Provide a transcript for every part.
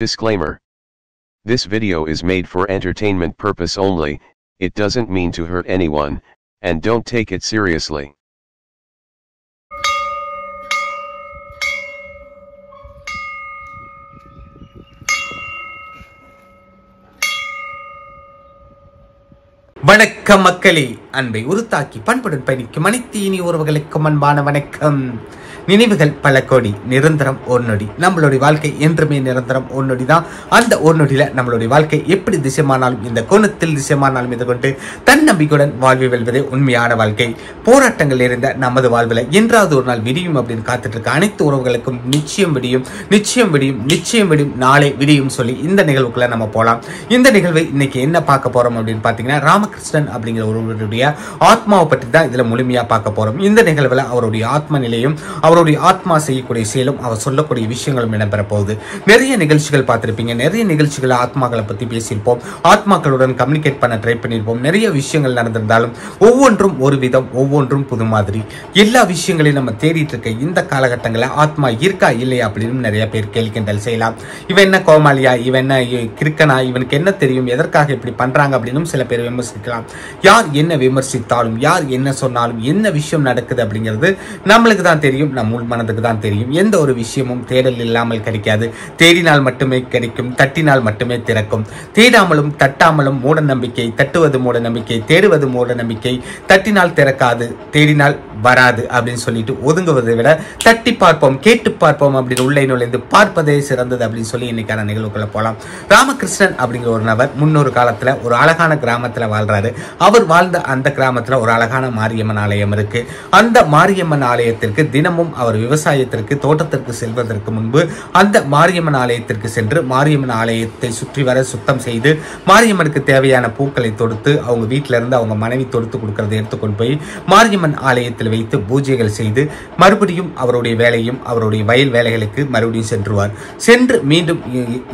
Disclaimer. This video is made for entertainment purpose only, it doesn't mean to hurt anyone, and don't take it seriously. வணக்கம் மக்களே அன்பை உருத்தாக்கி பண்புடன் பயணிக்கும் அனைத்து இனி உறவுகளுக்கும் அன்பான வணக்கம் நினைவுகள் பல கோடி நிரந்தரம் ஒரு நொடி. நம்மளுடைய வாழ்க்கை என்றுமே நிரந்தரம் ஒரு நொடி தான் அந்த ஒரு நொடியில் நம்மளுடைய வாழ்க்கை எப்படி திசைமானாலும் இந்த கோணத்தில் திசைமானாலும் இதை கொண்டு தன்னம்பிக்கையுடன் வாழ்வை வெல்வதே உண்மையான வாழ்க்கை. போராட்டங்கள் இருந்த நமது வாழ்வில் என்றாவது ஒரு நாள் விடியும் அப்படின்னு காத்துட்டு இருக்க அனைத்து உறவுகளுக்கும் நிச்சயம் விடியும் நிச்சயம் விடியும் நிச்சயம் விடியும். நாளை விடியும் சொல்லி இந்த நிகழ்வுக்குள்ள நம்ம போகலாம் இந்த நிகழ்வை இன்னைக்கு என்ன பார்க்க போறோம் அப்படின்னு பார்த்தீங்கன்னா ராமகிருஷ்ணன் அப்படிங்கிற ஒருவருடைய ஆத்மாவை பற்றி தான் இதில் முழுமையா பார்க்க போறோம். இந்த நிகழ்வுல அவருடைய ஆத்ம நிலையும் அவருடைய ஆத்மா செய்யக்கூடிய செயலும் அவர் சொல்லக்கூடிய விஷயங்களும் இடம்பெற போகுது நிறைய நிகழ்ச்சிகள் பார்த்துருப்பீங்க. நிறைய நிகழ்ச்சிகள் ஆத்மாக்களை பத்தி பேசியிருப்போம். ஆத்மாக்களுடன் கம்யூனிகேட் பண்ண ட்ரை பண்ணியிருப்போம். நிறைய விஷயங்கள் நடந்திருந்தாலும் ஒவ்வொன்றும் ஒரு விதம் ஒவ்வொன்றும் புது மாதிரி. எல்லா விஷயங்களையும் நம்ம தேடிட்டு இருக்க இந்த காலகட்டங்களில் ஆத்மா இருக்கா இல்லையா அப்படின்னு நிறைய பேர் கேள்வி கிண்டல் செய்யலாம். இவன் என்ன கோமாளியா? இவன் என்ன இ- கிறுக்கனா? இவனுக்கு என்ன தெரியும்? எதற்காக இப்படி பண்றாங்க அப்படின்னு சில பேர் விமர்சிக்கலாம். யார் என்ன விமர்சித்தாலும் யார் என்ன சொன்னாலும் என்ன விஷயம் நடக்குது அப்படிங்கிறது நம்மளுக்கு தான் தெரியும். நம்ம உள் மனதுக்கு தான் தெரியும். எந்த ஒரு விஷயமும் தேடல் இல்லாமல் கிடைக்காது. தேடினால் மட்டுமே கிடைக்கும் தட்டினால் மட்டுமே திறக்கும். தேடாமலும் தட்டாமலும் மூட நம்பிக்கை தட்டுவது மூட நம்பிக்கை தேடுவது மூட நம்பிக்கை. தட்டினால் திறக்காது தேடினால் வராது அப்படின்னு சொல்லிட்டு ஒதுங்குவதை விட தட்டி பார்ப்போம் கேட்டு பார்ப்போம் அப்படின்னு உள்ளே நுழைந்து பார்ப்பதே சிறந்தது அப்படின்னு சொல்லி இன்னைக்கான நிகழ்வுகளை போகலாம் ராமகிருஷ்ணன் அப்படிங்கிற ஒரு நபர் முன்னொரு காலத்தில் ஒரு அழகான கிராமத்தில் வாழ்றாரு. அவர் வாழ்ந்த அந்த கிராமத்தில் ஒரு அழகான மாரியம்மன் ஆலயம் இருக்கு. அந்த மாரியம்மன் ஆலயத்திற்கு தினமும் அவர் விவசாயத்திற்கு தோட்டத்திற்கு செல்வதற்கு முன்பு அந்த மாரியம்மன் ஆலயத்திற்கு சென்று மாரியம்மன் ஆலயத்தை சுற்றி வர சுத்தம் செய்து மாரியம்மனுக்கு தேவையான பூக்களை தொடுத்து அவங்க வீட்டிலிருந்து அவங்க மனைவி தொடுத்து கொடுக்கறதை எடுத்துக்கொண்டு போய் மாரியம்மன் ஆலயத்தில் வைத்து பூஜைகள் செய்து மறுபடியும் அவருடைய வேலையும் அவருடைய வயல் வேலைகளுக்கு மறுபடியும் சென்றுவார். சென்று மீண்டும்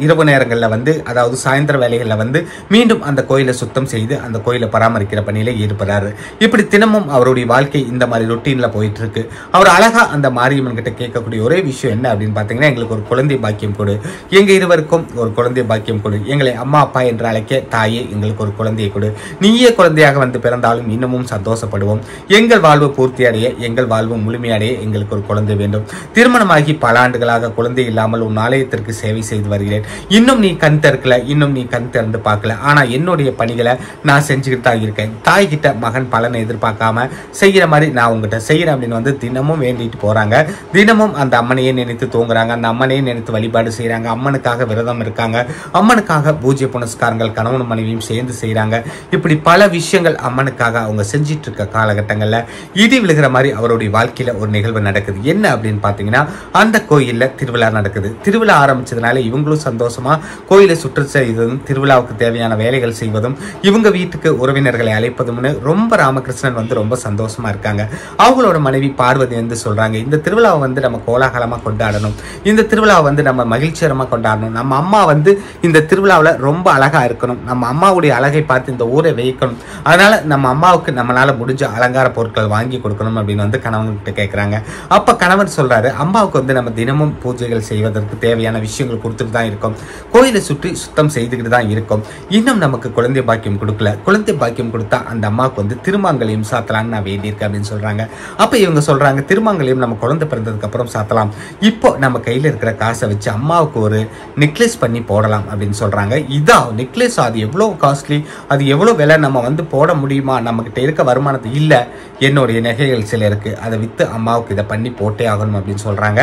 இரவு நேரங்களில் வந்து அதாவது சாயந்தர வேலைகளில் வந்து மீண்டும் அந்த கோயிலை சுத்தம் செய்து அந்த கோயிலை பராமரிக்கிற பணியில் ஈடுபடுறாரு. இப்படி தினமும் அவருடைய வாழ்க்கை இந்த மாதிரி ரொட்டீனில் போயிட்டு இருக்கு. அவர் அழகா அந்த மாரியம்மன் கிட்ட கேட்கக்கூடிய ஒரே விஷயம் என்ன அப்படின்னு பார்த்தீங்கன்னா எங்களுக்கு ஒரு குழந்தை பாக்கியம் கொடு. எங்க இருவருக்கும் ஒரு குழந்தை பாக்கியம் கொடு. எங்களை அம்மா அப்பா என்று அழைக்க தாயே எங்களுக்கு ஒரு குழந்தையை கொடு. நீயே குழந்தையாக வந்து பிறந்தாலும் இன்னமும் சந்தோஷப்படுவோம். எங்கள் வாழ்வு பூர்த்தி அடைய எங்கள் வாழ்வு முழுமையடைய எங்களுக்கு ஒரு குழந்தை வேண்டும். திருமணமாகி பல ஆண்டுகளாக குழந்தை இல்லாமல் உன் ஆலயத்திற்கு சேவை செய்து வருகிறேன். இன்னும் நீ கண் திறக்கல இன்னும் நீ கண் திறந்து பார்க்கல. ஆனா என்னுடைய பணிகளை நான் செஞ்சுக்கிட்டு தான் இருக்கேன். தாய்கிட்ட மகன் பலனை எதிர்பார்க்காம செய்யற மாதிரி நான் உங்ககிட்ட செய்யறேன் அப்படின்னு வந்து தினமும் வேண்டிட்டு போகிறாங்க தினமும் அந்த அம்மனையே நினைத்து தூங்குறாங்க. அந்த அம்மனையே நினைத்து வழிபாடு செய்கிறாங்க அம்மனுக்காக விரதம் இருக்காங்க. அம்மனுக்காக பூஜை புனஸ்காரங்கள் கணவனும் மனைவியும் சேர்ந்து செய்றாங்க. இப்படி பல விஷயங்கள் அம்மனுக்காக அவங்க செஞ்சிட்டு இருக்க காலகட்டங்களில் இடி விழுகிற மாதிரி அவருடைய வாழ்க்கையில் ஒரு நிகழ்வு நடக்குது. என்ன அப்படின்னு பார்த்தீங்கன்னா அந்த கோயில்ல திருவிழா நடக்குது. திருவிழா ஆரம்பிச்சதுனால இவங்களும் சந்தோஷமா கோயிலை சுற்று செய்வதும் திருவிழாவுக்கு தேவையான வேலைகள் செய்வதும் இவங்க வீட்டுக்கு உறவினர்களை அழைப்பதும்னு ரொம்ப ராமகிருஷ்ணன் வந்து ரொம்ப சந்தோஷமா இருக்காங்க. அவங்களோட மனைவி பார்வதி வந்து சொல்றாங்க இந்த திருவிழாவை வந்து நம்ம கோலாகலமாக கொண்டாடணும். இந்த திருவிழாவை வந்து நம்ம மகிழ்ச்சிகரமாக கொண்டாடணும். நம்ம அம்மா வந்து இந்த திருவிழாவில் ரொம்ப அழகாக இருக்கணும். நம்ம அம்மாவுடைய அழகை பார்த்து இந்த ஊரை வைக்கணும் அதனால் நம்ம அம்மாவுக்கு நம்மளால் முடிஞ்ச அலங்கார பொருட்கள் வாங்கி கொடுக்கணும் அப்படின்னு வந்து கணவன்கிட்ட கேட்குறாங்க அப்போ கணவர் சொல்கிறாரு அம்மாவுக்கு வந்து நம்ம தினமும் பூஜைகள் செய்வதற்கு தேவையான விஷயங்கள் கொடுத்துட்டு தான் இருக்கும். கோயிலை சுற்றி சுத்தம் செய்துக்கிட்டு தான் இருக்கும். இன்னும் நமக்கு குழந்தை பாக்கியம் கொடுக்கல. குழந்தை பாக்கியம் கொடுத்தா அந்த அம்மாவுக்கு வந்து திருமாங்கலையும் சாத்தலான்னு நான் வேண்டியிருக்கேன் அப்படின்னு சொல்கிறாங்க அப்போ இவங்க சொல்கிறாங்க திருமாங்கலையும் நம்ம குழந்தை பிறந்ததுக்கப்புறம் சாத்தலாம். இப்போ நம்ம கையில் இருக்கிற காசை வச்சு அம்மாவுக்கு ஒரு நெக்லஸ் பண்ணி போடலாம் அப்படின்னு சொல்கிறாங்க இதான் நெக்லஸ் அது எவ்வளோ காஸ்ட்லி அது எவ்வளோ விலை? நம்ம வந்து போட முடியுமா? நம்மக்கிட்ட இருக்க வருமானத்தை இல்லை. என்னுடைய நகைகள் சில இருக்குது அதை விற்று அம்மாவுக்கு இதை பண்ணி போட்டே ஆகணும் அப்படின்னு சொல்கிறாங்க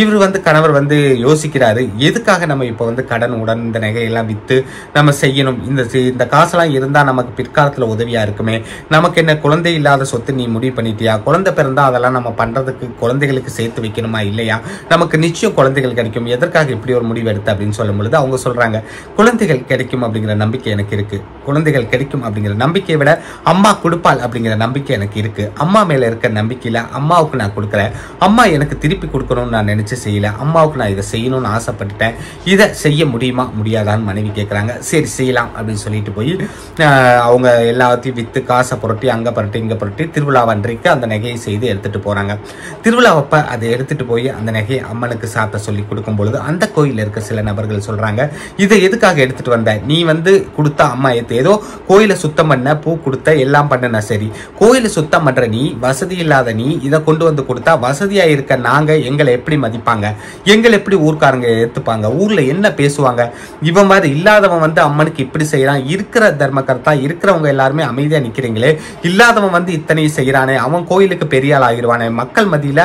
இவர் வந்து கணவர் வந்து யோசிக்கிறாரு எதுக்காக நம்ம இப்போ வந்து கடன் உடன் இந்த நகையெல்லாம் விற்று நம்ம செய்யணும்? இந்த இந்த காசெல்லாம் இருந்தால் நமக்கு பிற்காலத்தில் உதவியாக இருக்குமே. நமக்கு என்ன குழந்தை இல்லாத சொத்து நீ முடிவு பண்ணிட்டியா? குழந்தை பிறந்தா அதெல்லாம் நம்ம பண்றதுக்கு குழந்தைகளுக்கு சேர்த்து வைக்கணுமா இல்லையா? நமக்கு நிச்சயம் குழந்தைகள் கிடைக்கும். எதற்காக இப்படி ஒரு முடிவு எடுத்த அப்படின்னு சொல்லும் பொழுது அவங்க சொல்றாங்க குழந்தைகள் கிடைக்கும் அப்படிங்கிற நம்பிக்கை எனக்கு இருக்கு. குழந்தைகள் கிடைக்கும் அப்படிங்கிற நம்பிக்கையை விட அம்மா கொடுப்பாள் அப்படிங்கிற நம்பிக்கை எனக்கு இருக்கு. அம்மா மேல இருக்க நம்பிக்கையில அம்மாவுக்கு நான் கொடுக்குறேன் அம்மா எனக்கு திருப்பி கொடுக்கணும்னு நான் நினைச்சு செய்யல. அம்மாவுக்கு நான் இதை செய்யணும்னு ஆசைப்பட்டுட்டேன். இதை செய்ய முடியுமா முடியாதான்னு மனைவி கேட்குறாங்க சரி செய்யலாம் அப்படின்னு சொல்லிட்டு போய் அவங்க எல்லாத்தையும் வித்து காசை புரட்டி அங்க புரட்டி இங்க புரட்டி திருவிழாவன்றைக்கு அந்த நகையை செய்து எடுத்துட்டு போறாங்க. திருவிழா திருவிழாவப்ப அதை எடுத்துட்டு போய் அந்த நகையை அம்மனுக்கு சாத்த சொல்லி கொடுக்கும் பொழுது அந்த கோயிலில் இருக்க சில நபர்கள் சொல்றாங்க இதை எதுக்காக எடுத்துட்டு வந்த? நீ வந்து கொடுத்தா அம்மா ஏத்து ஏதோ கோயிலை சுத்தம் பண்ண பூ கொடுத்த எல்லாம் பண்ணனா சரி. கோயிலை சுத்தம் பண்ற நீ வசதி இல்லாத நீ இதை கொண்டு வந்து கொடுத்தா வசதியா இருக்க நாங்க எங்களை எப்படி மதிப்பாங்க? எங்களை எப்படி ஊர்க்காரங்க எடுத்துப்பாங்க ஊர்ல என்ன பேசுவாங்க? இவன் மாதிரி இல்லாதவன் வந்து அம்மனுக்கு இப்படி செய்யறான் இருக்கிற தர்மகர்த்தா இருக்கிறவங்க எல்லாருமே அமைதியா நிக்கிறீங்களே. இல்லாதவன் வந்து இத்தனை செய்யறானே அவன் கோயிலுக்கு பெரிய ஆள் மக்கள் மத்தியில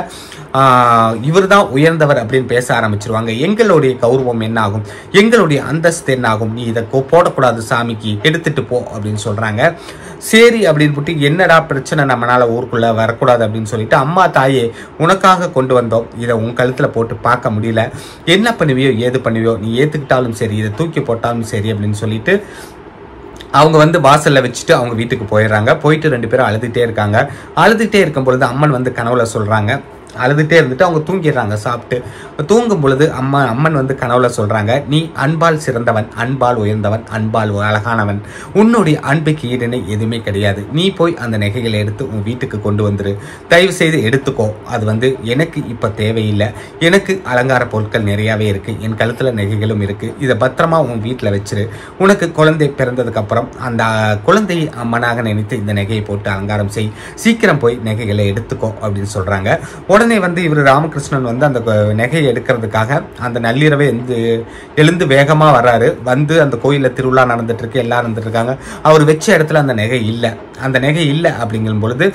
இவர் தான் உயர்ந்தவர் அப்படின்னு பேச ஆரம்பிச்சிருவாங்க. எங்களுடைய கௌரவம் என்னாகும்? எங்களுடைய அந்தஸ்து என்னாகும்? நீ இதை போடக்கூடாது சாமிக்கு. எடுத்துட்டு போ அப்படின்னு சொல்றாங்க. சரி அப்படின்னு போட்டு என்னடா பிரச்சனை? நம்மளால ஊருக்குள்ள வரக்கூடாது அப்படின்னு சொல்லிட்டு அம்மா தாயே உனக்காக கொண்டு வந்தோம். இதை உன் கழுத்துல போட்டு பார்க்க முடியல. என்ன பண்ணுவியோ ஏது பண்ணுவியோ நீ ஏத்துக்கிட்டாலும் சரி இதை தூக்கி போட்டாலும் சரி அப்படின்னு சொல்லிட்டு அவங்க வந்து வாசலில் வச்சுட்டு அவங்க வீட்டுக்கு போயிடுறாங்க. போயிட்டு ரெண்டு பேரும் அழுதுகிட்டே இருக்காங்க. அழுதுகிட்டே இருக்கும் பொழுது அம்மன் வந்து கனவுல சொல்றாங்க. அழுதுகிட்டே இருந்துட்டு அவங்க தூங்கிடுறாங்க சாப்பிட்டு. தூங்கும் பொழுது அம்மா அம்மன் வந்து கனவுல சொல்றாங்க நீ அன்பால் சிறந்தவன் அன்பால் உயர்ந்தவன் அன்பால் அழகானவன். உன்னுடைய அன்புக்கு ஈடுனை எதுவுமே கிடையாது. நீ போய் அந்த நகைகளை எடுத்து உன் வீட்டுக்கு கொண்டு வந்துரு. தயவு செய்து எடுத்துக்கோ. அது வந்து எனக்கு இப்ப தேவையில்லை. எனக்கு அலங்கார பொருட்கள் நிறையாவே இருக்கு. என் கழுத்துல நகைகளும் இருக்கு. இதை பத்திரமா உன் வீட்டில் வச்சிரு. உனக்கு குழந்தை பிறந்ததுக்கு அப்புறம் அந்த குழந்தையை அம்மனாக நினைத்து இந்த நகையை போட்டு அலங்காரம் செய். சீக்கிரம் போய் நகைகளை எடுத்துக்கோ அப்படின்னு சொல்றாங்க. உடனே வந்து இவர் ராமகிருஷ்ணன் வந்து அந்த நகையை எடுக்கிறதுக்காக அந்த நள்ளிரவை எழுந்து எழுந்து வேகமாக வர்றாரு. வந்து அந்த கோயிலில் திருவிழா நடந்துட்டுருக்கு எல்லாம் நடந்துட்டுருக்காங்க. அவர் வச்ச இடத்துல அந்த நகை இல்லை. அந்த நகை இல்லை அப்படிங்கும் பொழுது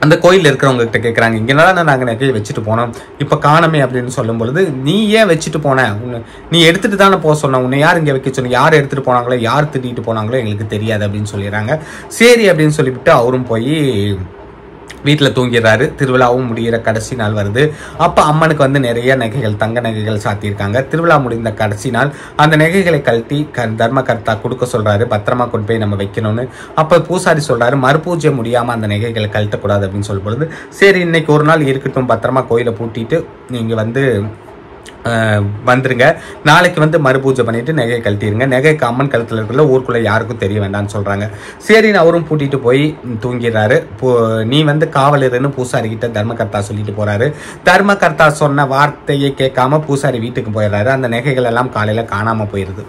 அந்த கோயிலில் இருக்கிறவங்க கிட்ட கேட்குறாங்க இங்கனால நாங்கள் நகையை வச்சுட்டு போனோம்? இப்போ காணமே அப்படின்னு சொல்லும் பொழுது நீ ஏன் வச்சுட்டு போன? உன்னை- நீ எடுத்துட்டு தானே போக சொன்ன. உன்னை யார் இங்கே வைக்க சொன்ன? யார் எடுத்துட்டு போனாங்களோ? யார் திட்டிகிட்டு போனாங்களோ? எங்களுக்கு தெரியாது அப்படின்னு சொல்லிடுறாங்க. சரி அப்படின்னு சொல்லிவிட்டு அவரும் போய் வீட்டில் தூங்கிடுறாரு. திருவிழாவும் முடிகிற கடைசி நாள் வருது. அப்போ அம்மனுக்கு வந்து நிறைய நகைகள் தங்க நகைகள் சாத்தியிருக்காங்க. திருவிழா முடிந்த கடைசி நாள் அந்த நகைகளை கழட்டி க தர்மகர்த்தா கொடுக்க சொல்கிறாரு பத்திரமா கொண்டு போய் நம்ம வைக்கணும்னு. அப்போ பூசாரி சொல்கிறாரு மறுபூஜை முடியாமல் அந்த நகைகளை கழட்டக்கூடாது அப்படின்னு சொல்லும் பொழுது சரி இன்னைக்கு ஒரு நாள் இருக்கட்டும். பத்திரமா கோயிலை பூட்டிட்டு நீங்கள் வந்து வந்துருங்க. நாளைக்கு வந்து மறுபூஜை பண்ணிட்டு நகையை கழட்டிடுங்க நகை கம்மன் கழுத்தில் இருக்கிற ஊருக்குள்ளே யாருக்கும் தெரிய வேண்டாம்னு சொல்கிறாங்க சரின்னு அவரும் பூட்டிட்டு போய் தூங்கிடுறாரு. நீ வந்து காவலருன்னு பூசாரிக்கிட்ட தர்மகர்த்தா சொல்லிட்டு போறாரு. தர்மகர்த்தா சொன்ன வார்த்தையை கேட்காம பூசாரி வீட்டுக்கு போயிடுறாரு. அந்த நகைகள் எல்லாம் காலையில் காணாமல் போயிடுது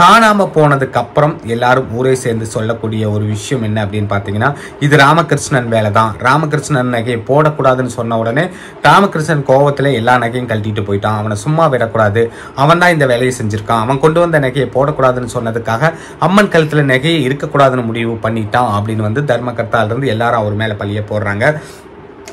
காணாமல் போனதுக்கு அப்புறம் எல்லாரும் ஊரே சேர்ந்து சொல்லக்கூடிய ஒரு விஷயம் என்ன அப்படின்னு பார்த்தீங்கன்னா இது ராமகிருஷ்ணன் வேலை தான் ராமகிருஷ்ணன் நகையை போடக்கூடாதுன்னு சொன்ன உடனே ராமகிருஷ்ணன் கோவத்தில் எல்லா நகையும் கழட்டிட்டு போயிட்டான். அவனை சும்மா விடக்கூடாது. அவன் தான் இந்த வேலையை செஞ்சிருக்கான். அவன் கொண்டு வந்த நகையை போடக்கூடாதுன்னு சொன்னதுக்காக அம்மன் கழுத்துல நகையை இருக்கக்கூடாதுன்னு முடிவு பண்ணிட்டான் அப்படின்னு வந்து தர்மகர்த்தாலிருந்து எல்லாரும் அவர் மேல பழிய போடுறாங்க.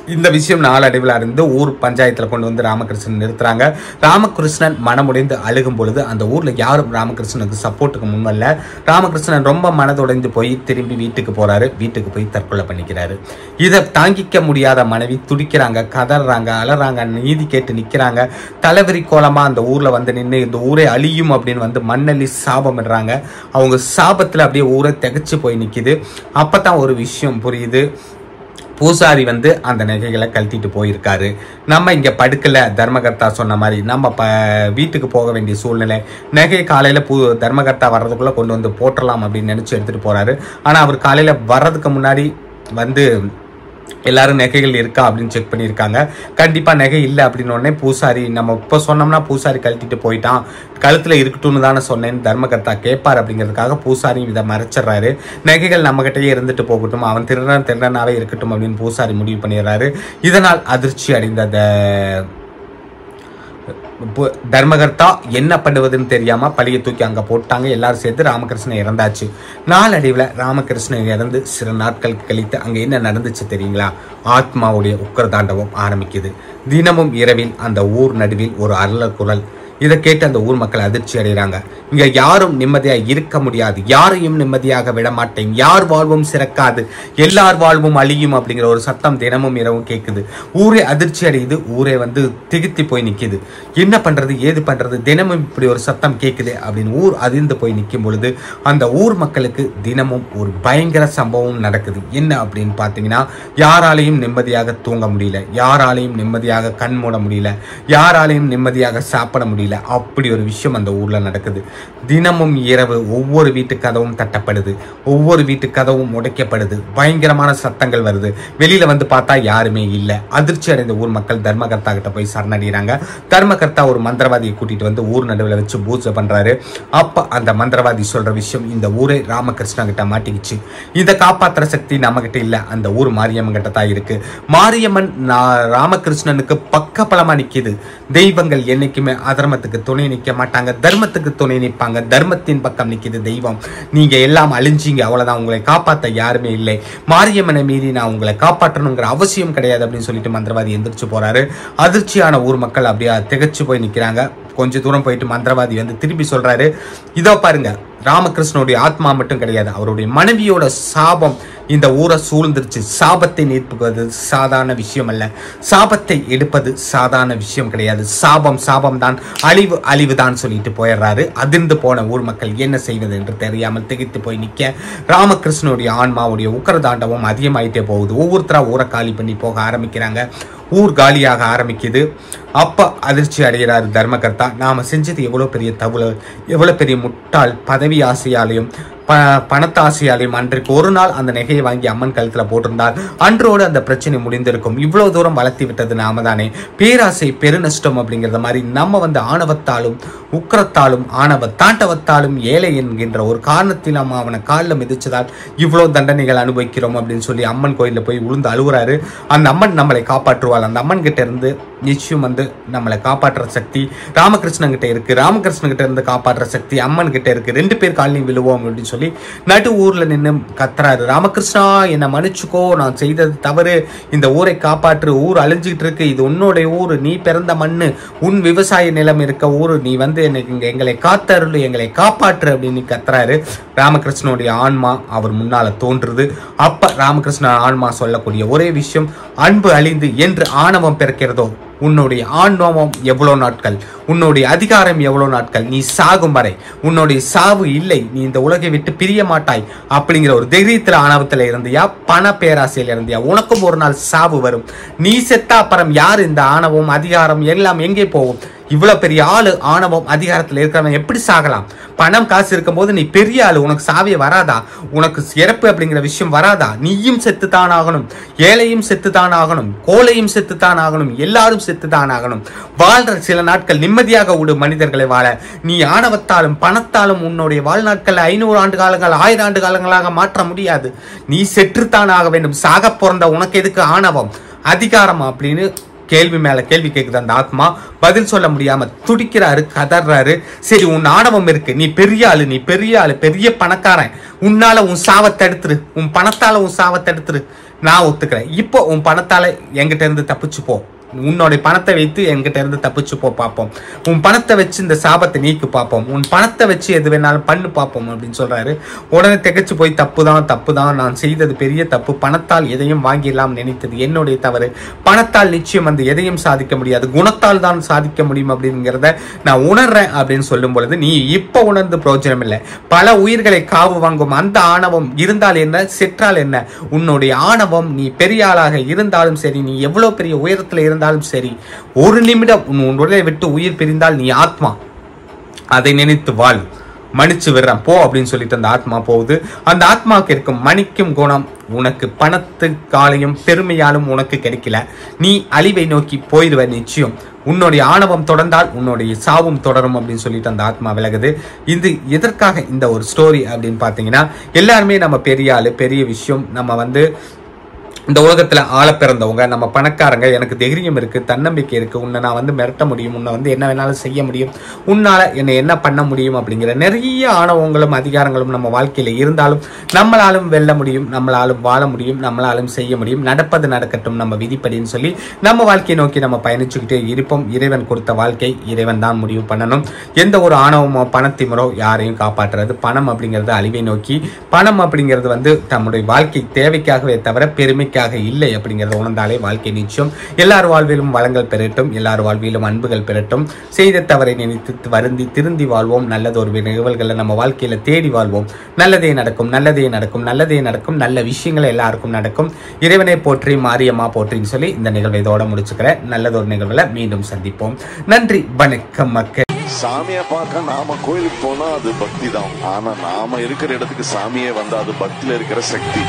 இந்த விஷயம் நாளடைவில் அறிந்து ஊர் பஞ்சாயத்தில் கொண்டு வந்து ராமகிருஷ்ணன் நிறுத்துறாங்க. ராமகிருஷ்ணன் மனமுடைந்து அழுகும் பொழுது அந்த ஊரில் யாரும் ராமகிருஷ்ணனுக்கு சப்போர்ட்டுக்கு முன்வல்ல. ராமகிருஷ்ணன் ரொம்ப மனதுடைந்து போய் திரும்பி வீட்டுக்கு போறாரு. வீட்டுக்கு போய் தற்கொலை பண்ணிக்கிறாரு. இதை தாங்கிக்க முடியாத மனைவி துடிக்கிறாங்க கதறாங்க அலறாங்க நீதி கேட்டு நிற்கிறாங்க தலைவரி கோலமாக அந்த ஊரில் வந்து நின்று இந்த ஊரே அழியும் அப்படின்னு வந்து மண்ணள்ளி சாபமிடுறாங்க அவங்க சாபத்தில் அப்படியே ஊரை திகச்சு போய் நிற்குது அப்போ தான் ஒரு விஷயம் புரியுது. பூசாரி வந்து அந்த நகைகளை கழட்டிட்டு போயிருக்காரு. நம்ம இங்க படுக்கல தர்மகர்த்தா சொன்ன மாதிரி. நம்ம ப வீட்டுக்கு போக வேண்டிய சூழ்நிலை. நகை காலையில பூ தர்மகர்த்தா வர்றதுக்குள்ள கொண்டு வந்து போட்டலாம் அப்படின்னு நினைச்சு எடுத்துட்டு போறாரு. ஆனா அவர் காலையில வர்றதுக்கு முன்னாடி வந்து எல்லாரும் நகைகள் இருக்கா அப்படின்னு செக் பண்ணியிருக்காங்க. கண்டிப்பாக நகை இல்லை அப்படின்னு உடனே பூசாரி நம்ம இப்போ சொன்னோம்னா பூசாரி கழட்டிட்டு போயிட்டான். கழுத்தில் இருக்கட்டும்னு தானே சொன்னேன்னு தர்மகர்த்தா கேட்பார் அப்படிங்கிறதுக்காக பூசாரி இதை மறைச்சிடுறாரு. நகைகள் நம்மகிட்டயே இருந்துட்டு போகட்டும் அவன் திருடன் திருடனாவே இருக்கட்டும் அப்படின்னு பூசாரி முடிவு பண்ணிடுறாரு. இதனால் அதிர்ச்சி அடைந்த அந்த தர்மகர்த்தா என்ன பண்ணுவதுன்னு தெரியாம பழிய தூக்கி அங்க போட்டாங்க. எல்லாரும் சேர்த்து ராமகிருஷ்ணன் இறந்தாச்சு. நாளடைவில் ராமகிருஷ்ணன் இறந்து சில நாட்கள் கழித்து அங்க என்ன நடந்துச்சு தெரியுங்களா? ஆத்மாவுடைய உக்கரதாண்டவம் ஆரம்பிக்குது. தினமும் இரவில் அந்த ஊர் நடுவில் ஒரு அருள குரல் இதை கேட்டு அந்த ஊர் மக்கள் அதிர்ச்சி அடைகிறாங்க. இங்க யாரும் நிம்மதியாக இருக்க முடியாது. யாரையும் நிம்மதியாக விட மாட்டேன். யார் வாழ்வும் சிறக்காது. எல்லார் வாழ்வும் அழியும் அப்படிங்கிற ஒரு சத்தம் தினமும் இரவும் கேட்குது ஊரே அதிர்ச்சி அடையுது. ஊரே வந்து திகுத்தி போய் நிற்கிது என்ன பண்றது? ஏது பண்றது? தினமும் இப்படி ஒரு சத்தம் கேட்குது அப்படின்னு ஊர் அதிர்ந்து போய் நிற்கும் பொழுது அந்த ஊர் மக்களுக்கு தினமும் ஒரு பயங்கர சம்பவம் நடக்குது. என்ன அப்படின்னு பார்த்தீங்கன்னா யாராலையும் நிம்மதியாக தூங்க முடியல. யாராலையும் நிம்மதியாக கண் மூட முடியல. யாராலையும் நிம்மதியாக சாப்பிட முடியல. இல்லை அப்படி ஒரு விஷயம் அந்த ஊர்ல நடக்குது. தினமும் இரவு ஒவ்வொரு வீட்டு கதவும் தட்டப்படுது. ஒவ்வொரு வீட்டு கதவும் உடைக்கப்படுது. பயங்கரமான சத்தங்கள் வருது. வெளியில வந்து பார்த்தா யாருமே இல்லை. அதிர்ச்சி அடைந்த ஊர் மக்கள் தர்மகர்த்தா கிட்ட போய் சரணடைகிறாங்க தர்மகர்த்தா ஒரு மந்திரவாதியை கூட்டிகிட்டு வந்து ஊர் நடுவில் வச்சு பூஜை பண்றாரு. அப்போ அந்த மந்திரவாதி சொல்ற விஷயம் இந்த ஊரே ராமகிருஷ்ணா கிட்ட மாட்டிக்கிச்சு. இதை காப்பாத்துற சக்தி நம்ம கிட்ட இல்ல. அந்த ஊர் மாரியம்மன் கிட்ட தான் இருக்கு. மாரியம்மன் ராமகிருஷ்ணனுக்கு பக்க பலமா நிக்குது. தெய்வங்கள் என்னைக்குமே அதர்மத்துக்கு துணை நிற்க மாட்டாங்க. தர்மத்துக்கு துணை நிற்பாங்க தர்மத்தின் பக்கம் நிற்கிது தெய்வம். நீங்கள் எல்லாம் அழிஞ்சீங்க. அவ்வளோதான் உங்களை காப்பாற்ற யாருமே இல்லை. மாரியம்மனை மீறி நான் உங்களை காப்பாற்றணுங்கிற அவசியம் கிடையாது அப்படின்னு சொல்லிட்டு மந்திரவாதி எந்திரிச்சு போகிறாரு அதிர்ச்சியான ஊர் மக்கள் அப்படியே திகைச்சு போய் நிற்கிறாங்க கொஞ்ச தூரம் போயிட்டு மந்திரவாதி வந்து திருப்பி சொல்றாரு இதோ பாருங்க ராமகிருஷ்ணனுடைய ஆத்மா மட்டும் கிடையாது அவருடைய மனைவியோட சாபம் இந்த ஊரை சூழ்ந்துருச்சு. சாபத்தை நீர்ப்புவது சாதாரண விஷயம் அல்ல. சாபத்தை எடுப்பது சாதாரண விஷயம் கிடையாது. சாபம் சாபம் தான் அழிவு அழிவு தான் சொல்லிட்டு போயிடுறாரு. அதிர்ந்து போன ஊர் மக்கள் என்ன செய்வது என்று தெரியாமல் திகைத்து போய் நிற்க ராமகிருஷ்ணனுடைய ஆன்மாவுடைய உக்கரதாண்டவம் அதிகமாயிட்டே போகுது. ஒவ்வொருத்தரா ஊரை காலி பண்ணி போக ஆரம்பிக்கிறாங்க. ஊர் காலியாக ஆரம்பிக்குது. அப்போ அதிர்ச்சி அடைகிறார் தர்மகர்த்தா. நாம் செஞ்சது எவ்வளோ பெரிய தவறு எவ்வளோ பெரிய முட்டாள் பதவி ஆசையாலையும் ப பணத்தாசையாலையும் அன்றைக்கு ஒரு நாள் அந்த நகையை வாங்கி அம்மன் கழுத்துல போட்டிருந்தால் அன்றோடு அந்த பிரச்சனை முடிந்திருக்கும். இவ்வளவு தூரம் வளர்த்தி விட்டது நாம தானே. பேராசை பெருநஷ்டம் அப்படிங்கிறத மாதிரி நம்ம வந்து ஆணவத்தாலும் உக்கரத்தாலும் ஆணவ தாண்டவத்தாலும் ஏழை என்கின்ற ஒரு காரணத்தில் நம்ம அவனை காலில் மிதிச்சதால் இவ்வளவு தண்டனைகள் அனுபவிக்கிறோம் அப்படின்னு சொல்லி அம்மன் கோயிலில் போய் உளுந்து அழுகுறாரு அந்த அம்மன் நம்மளை காப்பாற்றுவாள். அந்த அம்மன் கிட்ட இருந்து நிச்சயம் வந்து நம்மளை காப்பாற்றுற சக்தி ராமகிருஷ்ணன் கிட்ட இருக்கு. ராமகிருஷ்ணன் கிட்ட இருந்து காப்பாற்றுற சக்தி அம்மன் கிட்ட இருக்கு. ரெண்டு பேர் காலையும் விழுவோம் அப்படின்னு சொல்லி நடு ஊர்ல நின்று கத்துறாரு. ராமகிருஷ்ணா என்னை மன்னிச்சுக்கோ நான் செய்தது தவறு. இந்த ஊரை காப்பாற்று. ஊர் அழிஞ்சிட்டு இருக்கு. இது உன்னுடைய ஊர். நீ பிறந்த மண்ணு. உன் விவசாய நிலம் இருக்க ஊர். நீ வந்து எனக்கு எங்களை காத்தருள். எங்களை காப்பாற்று. அப்படின்னு கத்துறாரு. ராமகிருஷ்ணனுடைய ஆன்மா அவர் முன்னால தோன்றுது. அப்ப ராமகிருஷ்ண ஆன்மா சொல்லக்கூடிய ஒரே விஷயம் அன்பு அழிந்து என்று ஆணவம் பிறக்கிறதோ? உன்னுடைய ஆன்மோமம் எவ்வளோ நாட்கள்? உன்னுடைய அதிகாரம் எவ்வளோ நாட்கள்? நீ சாகும் வரை. உன்னுடைய சாவு இல்லை. நீ இந்த உலகை விட்டு பிரிய மாட்டாய். அப்படிங்கிற ஒரு தைரியத்தில் ஆணவத்தில் இருந்தியா? பண பேராசையில் இருந்தியா? உனக்கும் ஒரு நாள் சாவு வரும். நீ செத்தா அப்புறம் யார் இந்த ஆணவம் அதிகாரம் எல்லாம் எங்கே போகும்? இவ்வளவு பெரிய ஆளு ஆணவம் அதிகாரத்தில் இருக்கிறவன் எப்படி சாகலாம்? பணம் காசு இருக்கும்போது நீ பெரிய ஆளு உனக்கு சாவே வராதா? உனக்கு இறப்பு அப்படிங்கிற விஷயம் வராதா? நீயும் செத்துத்தான் ஆகணும் ஏழையும் செத்துத்தான் ஆகணும் கோலையும் செத்துத்தான் ஆகணும் எல்லாரும் செத்துத்தான் ஆகணும் வாழ்ற சில நாட்கள் நிம்மதியாக விடு மனிதர்களை வாழ. நீ ஆணவத்தாலும் பணத்தாலும் உன்னுடைய வாழ்நாட்கள் ஐநூறு ஆண்டு காலங்கள் ஆயிரம் ஆண்டு காலங்களாக மாற்ற முடியாது. நீ செற்றுத்தான் ஆக வேண்டும். சாக பிறந்த உனக்கு எதுக்கு ஆணவம்? அதிகாரம் அப்படின்னு கேள்வி மேல கேள்வி கேக்குது அந்த ஆத்மா. பதில் சொல்ல முடியாம துடிக்கிறாரு கதறாரு சரி உன் ஆணவம் இருக்கு. நீ பெரிய ஆளு நீ பெரிய ஆளு பெரிய பணக்காரன். உன்னால உன் சாவை தடுத்துரு உன் பணத்தால உன் சாவை தடுத்துரு நான் ஒத்துக்கிறேன். இப்போ உன் பணத்தால எங்கிட்ட இருந்து தப்பிச்சு போ உன்னோட பணத்தை வைத்து என்கிட்ட இருந்து தப்பிச்சு போ பார்ப்போம் உன் பணத்தை வச்சு இந்த சாபத்தை நீக்கு பார்ப்போம் உன் பணத்தை வச்சு எது வேணாலும் பண்ணு பார்ப்போம் அப்படின்னு சொல்றாரு. உடனே திகைச்சு போய் தப்பு தான் தப்பு தான் நான் செய்தது பெரிய தப்பு. பணத்தால் எதையும் வாங்கிடலாம் நினைத்தது. என்னுடைய தவறு. பணத்தால் நிச்சயம் வந்து எதையும் சாதிக்க முடியாது. குணத்தால் தான் சாதிக்க முடியும் அப்படிங்கிறத நான் உணர்றேன் அப்படின்னு சொல்லும் பொழுது நீ இப்ப உணர்ந்து பிரயோஜனம் இல்லை. பல உயிர்களை காவு வாங்கும் அந்த ஆணவம் இருந்தால் என்ன? செற்றால் என்ன? உன்னுடைய ஆணவம் நீ பெரிய ஆளாக இருந்தாலும் சரி நீ எவ்வளவு பெரிய உயரத்தில் இருந்த இருந்தாலும் சரி ஒரு நிமிடம் உன் உன் உடலை விட்டு உயிர் பிரிந்தால் நீ ஆத்மா. அதை நினைத்து வாழ். மன்னிச்சு விடுறேன் போ அப்படின்னு சொல்லிட்டு அந்த ஆத்மா போகுது. அந்த ஆத்மாவுக்கு இருக்கும் மணிக்கும் குணம் உனக்கு பணத்துக்காலையும் பெருமையாலும் உனக்கு கிடைக்கல. நீ அழிவை நோக்கி போயிடுவ நிச்சயம். உன்னுடைய ஆணவம் தொடர்ந்தால் உன்னுடைய சாவும் தொடரும் அப்படின்னு சொல்லிட்டு அந்த ஆத்மா விலகுது. இது எதற்காக இந்த ஒரு ஸ்டோரி அப்படின்னு பார்த்தீங்கன்னா எல்லாருமே நம்ம பெரிய ஆள் பெரிய விஷயம். நம்ம வந்து இந்த உலகத்தில் ஆள பிறந்தவங்க நம்ம பணக்காரங்க எனக்கு தைரியம் இருக்குது தன்னம்பிக்கை இருக்குது உன்னை நான் வந்து மிரட்ட முடியும் உன்னை வந்து என்ன வேணாலும் செய்ய முடியும் உன்னால் என்னை என்ன பண்ண முடியும் அப்படிங்கிற நிறைய ஆணவங்களும் அதிகாரங்களும் நம்ம வாழ்க்கையில் இருந்தாலும் நம்மளாலும் வெல்ல முடியும் நம்மளாலும் வாழ முடியும் நம்மளாலும் செய்ய முடியும் நடப்பது நடக்கட்டும் நம்ம விதிப்படின்னு சொல்லி நம்ம வாழ்க்கையை நோக்கி நம்ம பயணிச்சுக்கிட்டே இருப்போம். இறைவன் கொடுத்த வாழ்க்கை இறைவன் தான் முடிவு பண்ணணும். எந்த ஒரு ஆணவமோ பணத்திமரோ யாரையும் காப்பாற்றுறது பணம் அப்படிங்கிறது அழிவை நோக்கி பணம் அப்படிங்கிறது வந்து தம்முடைய வாழ்க்கை தேவைக்காகவே தவிர பெருமை வாழ்க்கைக்காக இல்லை அப்படிங்கிறத உணர்ந்தாலே வாழ்க்கை நிச்சயம் எல்லார் வாழ்விலும் வளங்கள் பெறட்டும் எல்லார் வாழ்விலும் அன்புகள் பெறட்டும். செய்த தவறை நினைத்து வருந்தி திருந்தி வாழ்வோம். நல்லதொரு நிகழ்வுகளை நம்ம வாழ்க்கையில் தேடி வாழ்வோம். நல்லதே நடக்கும் நல்லதே நடக்கும் நல்லதே நடக்கும். நல்ல விஷயங்கள் எல்லாருக்கும் நடக்கும். இறைவனை போற்றி மாரியம்மா போற்றின்னு சொல்லி இந்த நிகழ்வை இதோட முடிச்சுக்கிறேன். நல்லதொரு நிகழ்வுல மீண்டும் சந்திப்போம். நன்றி வணக்கம் மக்கள். சாமியை பார்க்க நாம கோயிலுக்கு போனா அது பக்தி தான். ஆனா நாம இருக்கிற இடத்துக்கு சாமியே வந்தா அது பக்தியில இருக்கிற சக்தி.